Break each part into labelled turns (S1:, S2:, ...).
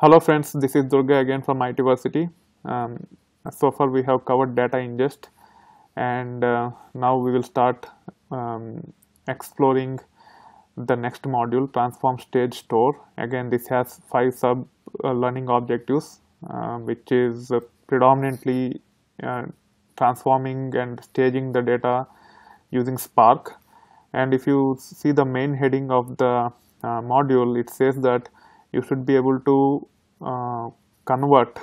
S1: Hello friends, this is Durga again from ITversity. Um, so far we have covered data ingest and uh, now we will start um, exploring the next module transform stage store. Again this has five sub uh, learning objectives uh, which is uh, predominantly uh, transforming and staging the data using Spark and if you see the main heading of the uh, module it says that you should be able to uh, convert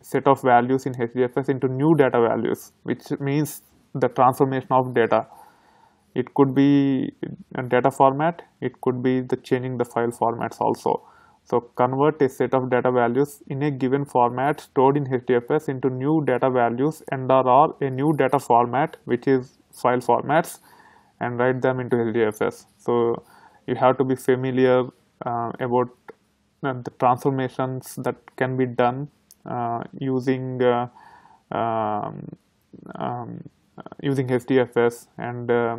S1: set of values in HDFS into new data values which means the transformation of data it could be a data format it could be the changing the file formats also so convert a set of data values in a given format stored in HDFS into new data values and or a new data format which is file formats and write them into HDFS. So you have to be familiar uh, about the transformations that can be done uh, using uh, um, um, using HDFS and uh,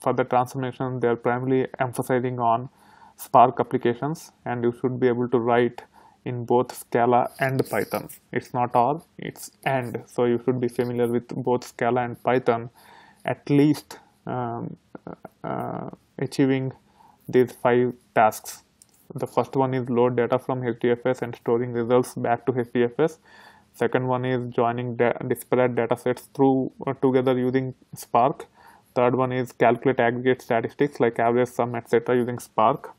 S1: for the transformation they are primarily emphasizing on Spark applications and you should be able to write in both Scala and Python. It's not all, it's and. So you should be familiar with both Scala and Python at least um, uh, achieving these five tasks. The first one is load data from HDFS and storing results back to HDFS. Second one is joining da disparate data sets through uh, together using Spark. Third one is calculate aggregate statistics like average sum etc. using Spark.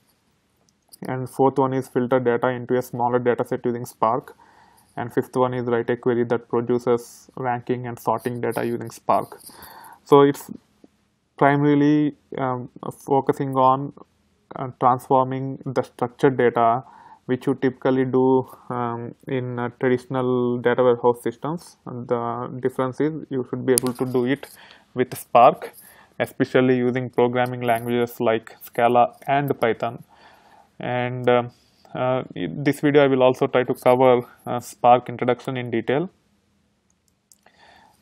S1: And fourth one is filter data into a smaller data set using Spark. And fifth one is write a query that produces ranking and sorting data using Spark. So it's primarily um, focusing on uh, transforming the structured data which you typically do um, in uh, traditional data warehouse systems. And the difference is you should be able to do it with spark especially using programming languages like scala and python. And uh, uh, this video i will also try to cover uh, spark introduction in detail.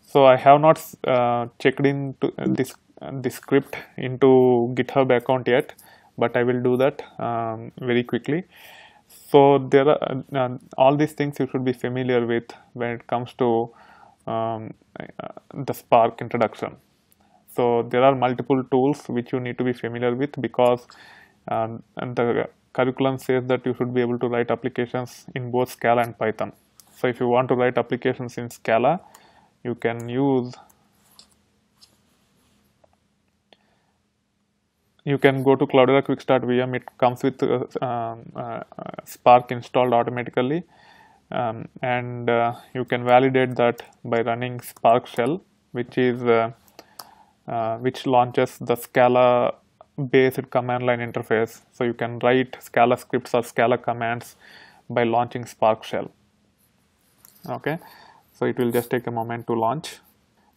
S1: So i have not uh, checked into this the script into github account yet but i will do that um, very quickly. So there are uh, all these things you should be familiar with when it comes to um, uh, the spark introduction. So there are multiple tools which you need to be familiar with because um, the curriculum says that you should be able to write applications in both scala and python. So if you want to write applications in scala you can use you can go to Cloudera Quick Start VM. It comes with uh, um, uh, Spark installed automatically, um, and uh, you can validate that by running Spark Shell, which is uh, uh, which launches the Scala based command line interface. So you can write Scala scripts or Scala commands by launching Spark Shell. Okay, so it will just take a moment to launch.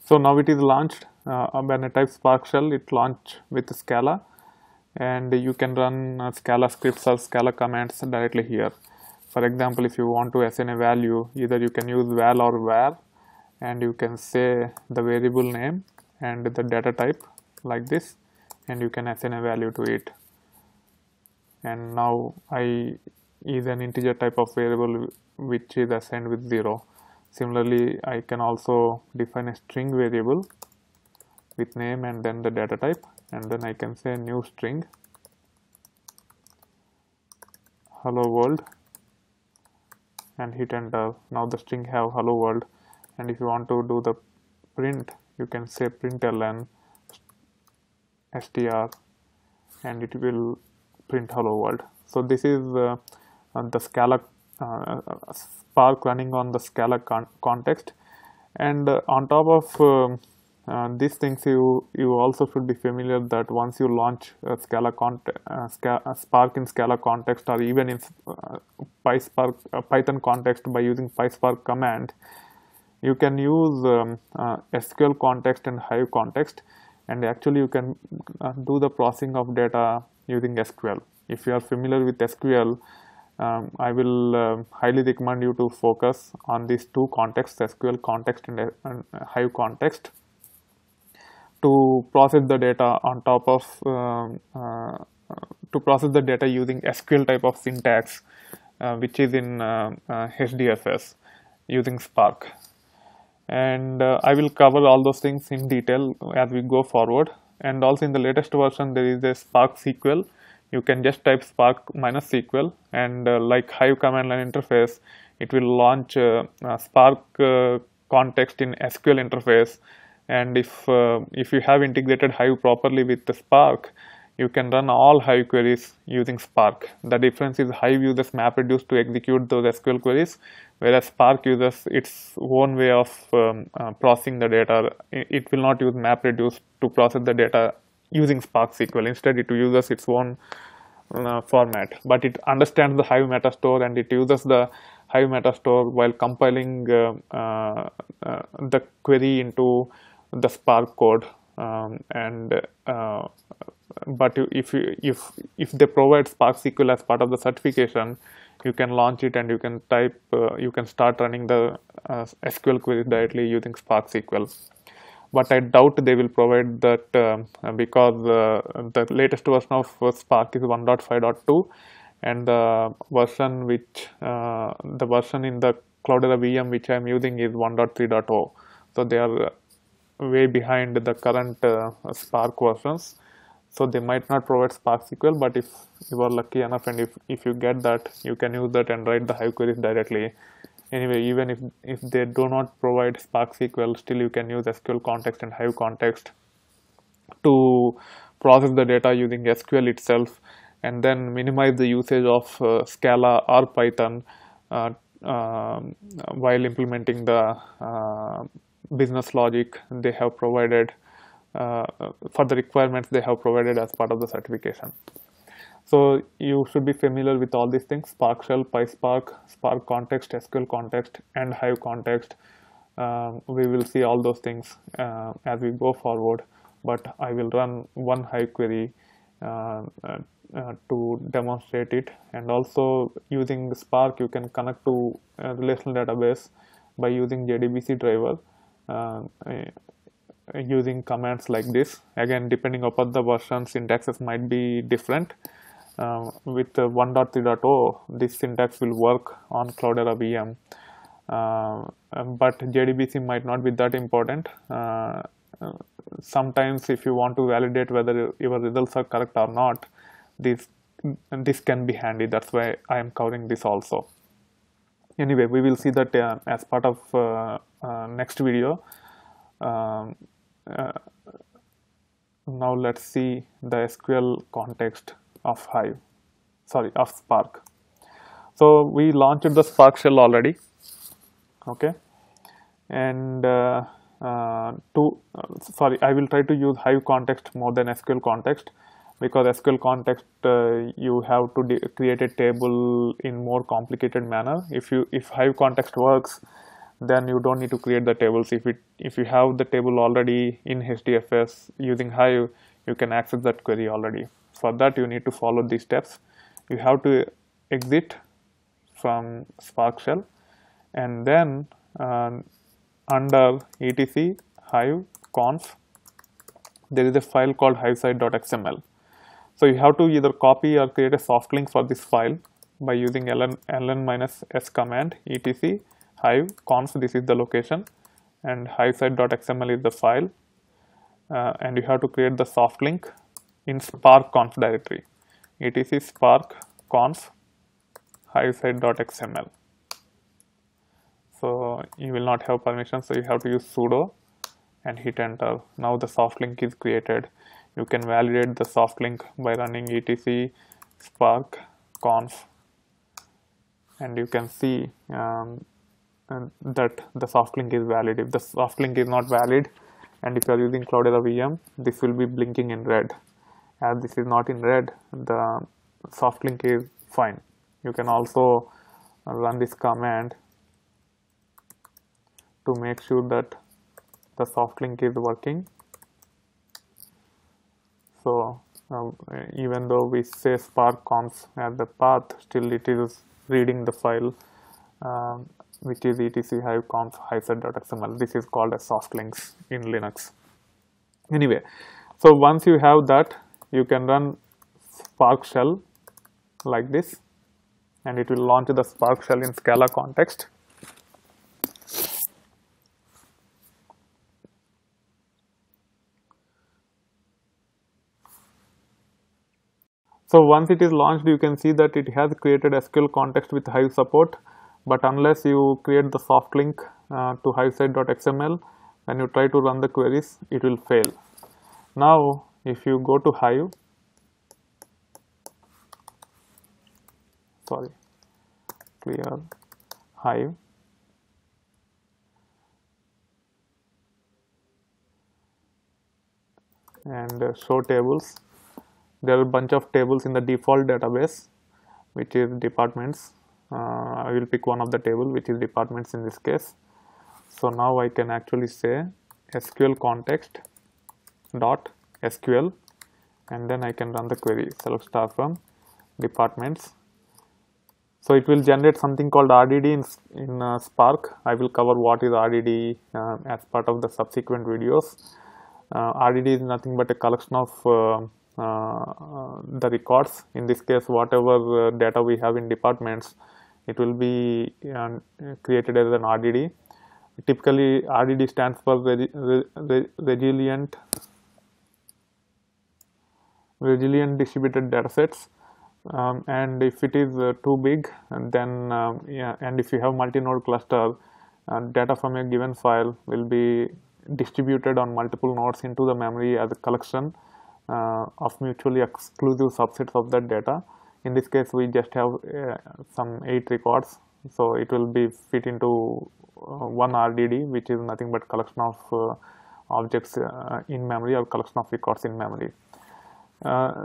S1: So now it is launched. Uh, when I type Spark Shell, it launch with Scala and you can run uh, Scala scripts or Scala commands directly here. For example, if you want to assign a value, either you can use val or var and you can say the variable name and the data type like this and you can assign a value to it. And now I is an integer type of variable which is assigned with 0. Similarly, I can also define a string variable with name and then the data type and then I can say new string. Hello world. And hit enter. Now the string have hello world. And if you want to do the print you can say println str. And it will print hello world. So this is uh, the scala uh, spark running on the scala con context. And uh, on top of uh, these things you you also should be familiar that once you launch Scala context, uh, Spark in Scala context or even in uh, PySpark uh, Python context by using PySpark command, you can use um, uh, SQL context and Hive context, and actually you can uh, do the processing of data using SQL. If you are familiar with SQL, um, I will highly recommend you to focus on these two contexts, SQL context and, and Hive context to process the data on top of um, uh, to process the data using SQL type of syntax uh, which is in uh, uh, HDFS using Spark. And uh, I will cover all those things in detail as we go forward. And also in the latest version, there is a Spark SQL. You can just type Spark minus SQL and uh, like Hive command line interface, it will launch uh, Spark context in SQL interface. And if if you have integrated Hive properly with the Spark, you can run all Hive queries using Spark. The difference is Hive uses MapReduce to execute those SQL queries, whereas Spark uses its own way of um, uh, processing the data. It will not use MapReduce to process the data using Spark SQL. Instead, it uses its own uh, format, but it understands the Hive metastore and it uses the Hive metastore while compiling uh, uh, uh the query into the Spark code um, and uh, but if you, if if they provide Spark SQL as part of the certification, you can launch it and you can type uh, you can start running the uh, SQL queries directly using Spark SQL. But I doubt they will provide that uh, because uh, the latest version of Spark is 1.5.2 and the version which uh, the version in the Cloudera VM which I am using is 1.3.0. So they are way behind the current uh, Spark versions. So they might not provide spark sql but if you are lucky enough and if, if you get that you can use that and write the hive queries directly. Anyway even if if they do not provide spark sql still you can use sql context and hive context to process the data using sql itself and then minimize the usage of uh, scala or python uh, uh, while implementing the uh, business logic they have provided uh, for the requirements they have provided as part of the certification. So you should be familiar with all these things, Spark Shell, PySpark, Spark context, SQL context, and Hive context. Um, we will see all those things uh, as we go forward, but I will run one Hive query uh, uh, uh to demonstrate it. And also using Spark, you can connect to relational database by using JDBC driver. Uh, using commands like this. Again depending upon the version syntaxes might be different. Uh, with uh, 1.3.0 this syntax will work on Cloudera VM uh, um, but JDBC might not be that important. Uh, sometimes if you want to validate whether your results are correct or not this this can be handy. That's why I am covering this also anyway we will see that uh, as part of uh, next video. Um, uh, now let's see the SQL context of Hive, sorry, of Spark. So we launched the Spark shell already, okay, and uh, uh, to uh, sorry, I will try to use Hive context more than SQL context because SQL context uh, you have to create a table in more complicated manner. If you if Hive context works, then you don't need to create the tables. If it if you have the table already in hdfs using hive you can access that query already. For that you need to follow these steps. You have to exit from spark shell and then uh, under etc hive conf there is a file called hivesite.xml so you have to either copy or create a soft link for this file by using ln, ln s command etc. Hive conf this is the location and hivesite.xml is the file. Uh, and you have to create the soft link in spark conf directory. etc. Spark conf hivesite.xml so you will not have permission so you have to use sudo and hit enter. Now the soft link is created you can validate the soft link by running etc spark conf and you can see um, that the soft link is valid. If the soft link is not valid and if you are using Cloudera VM, this will be blinking in red. As this is not in red, the soft link is fine. You can also run this command to make sure that the soft link is working. So uh, even though we say spark conf as the path, still it is reading the file um, which is etc hive conf hivesite.xml. This is called as soft links in Linux. Anyway, so once you have that, you can run Spark shell like this. and it will launch the Spark shell in Scala context. So once it is launched, you can see that it has created SQL context with Hive support, but unless you create the soft link uh, to hivesite.xml when you try to run the queries, it will fail. Now, if you go to Hive, sorry, clear Hive, and uh, show tables there are a bunch of tables in the default database which is departments. Uh, I will pick one of the table which is departments in this case. So now I can actually say SQL context dot SQL and then I can run the query. Select star from departments. So it will generate something called RDD in, in uh, Spark. I will cover what is RDD uh, as part of the subsequent videos. Uh, RDD is nothing but a collection of uh, the records. In this case whatever uh, data we have in departments it will be uh, created as an RDD typically RDD stands for re re resilient resilient distributed datasets um, and if it is uh, too big then um, yeah, and if you have multi-node cluster uh, data from a given file will be distributed on multiple nodes into the memory as a collection. uh, of mutually exclusive subsets of that data. In this case, we just have uh, some eight records, so it will be fit into uh, one RDD, which is nothing but collection of objects in memory or collection of records in memory.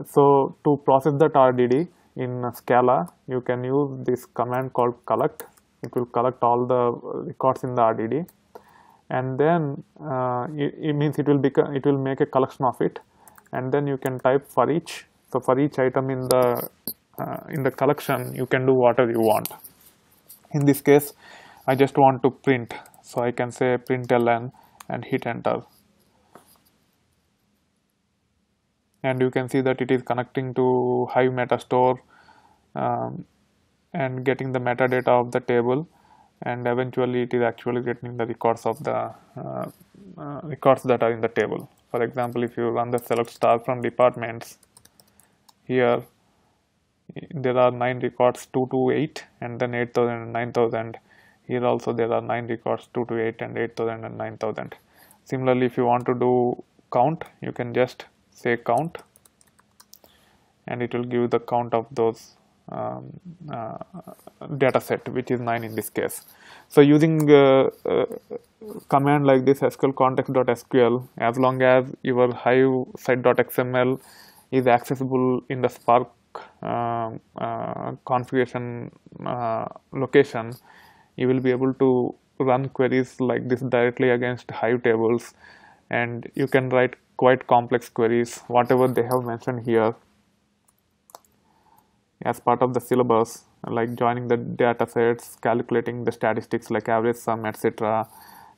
S1: so to process that RDD in Scala, you can use this command called collect. It will collect all the records in the RDD, and then uh, it, it, means it will become it will make a collection of it and then you can type for each. So for each item in the uh, in the collection you can do whatever you want. In this case I just want to print. So I can say println and hit enter. And you can see that it is connecting to Hive Metastore um, and getting the metadata of the table. And eventually it is actually getting the records of the uh, uh, records that are in the table for example if you run the select star from departments here there are 9 records 2 to 8 and then 8000 and 9000 here also there are 9 records 2 to 8 and 8000 and 9000 similarly if you want to do count you can just say count and it will give the count of those um, uh, data set which is 9 in this case. So using uh, uh, command like this sql context.sql as long as your hive site.xml is accessible in the spark uh, uh, configuration uh, location you will be able to run queries like this directly against hive tables. And you can write quite complex queries whatever they have mentioned here as part of the syllabus like joining the data sets calculating the statistics like average sum etc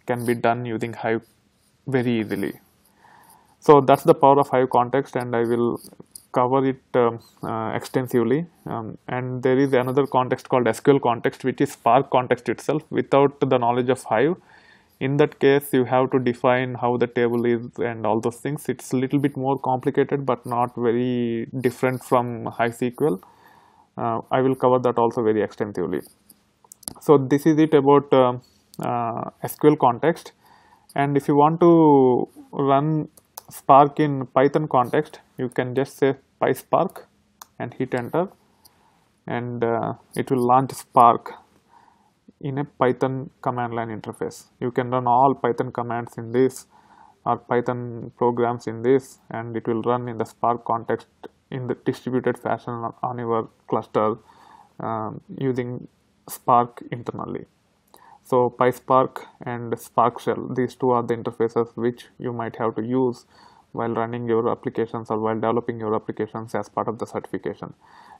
S1: can be done using Hive very easily. So that's the power of Hive context and I will cover it um, uh, extensively um, and there is another context called SQL context which is Spark context itself without the knowledge of Hive. In that case you have to define how the table is and all those things. It's a little bit more complicated but not very different from HiveSQL. Uh, I will cover that also very extensively. So this is it about uh, uh, SQL context and if you want to run Spark in Python context you can just say PySpark and hit enter and uh, it will launch Spark in a Python command line interface. You can run all Python commands in this or Python programs in this and it will run in the Spark context in the distributed fashion on your cluster um, using Spark internally. So PySpark and Spark Shell, these two are the interfaces which you might have to use while running your applications or while developing your applications as part of the certification.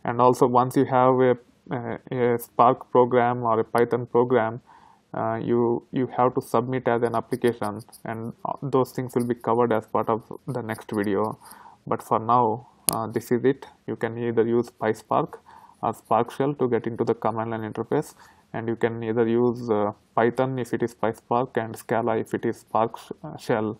S1: And also once you have a, a, Spark program or a Python program, uh, you you have to submit as an application and those things will be covered as part of the next video. But for now, uh, this is it. You can either use PySpark or Spark shell to get into the command line interface and you can either use uh, Python if it is PySpark and Scala if it is Spark sh shell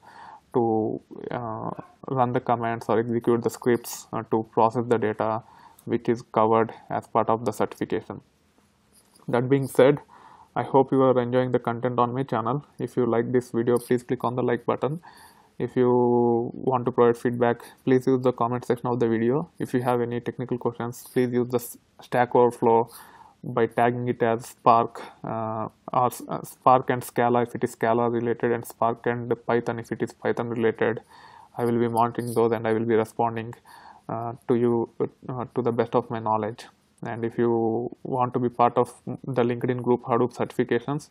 S1: to uh, run the commands or execute the scripts uh, to process the data which is covered as part of the certification. That being said, I hope you are enjoying the content on my channel. If you like this video, please click on the like button. If you want to provide feedback, please use the comment section of the video. If you have any technical questions, please use the Stack Overflow by tagging it as Spark uh, or uh, Spark and Scala if it is Scala related and Spark and Python if it is Python related. I will be monitoring those and I will be responding uh, to you uh, to the best of my knowledge. And if you want to be part of the LinkedIn group Hadoop certifications,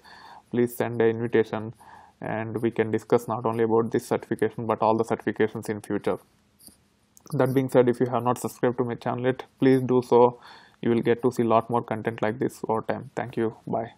S1: please send an invitation and we can discuss not only about this certification but all the certifications in future. That being said, if you have not subscribed to my channel yet, please do so. You will get to see a lot more content like this over time. Thank you. Bye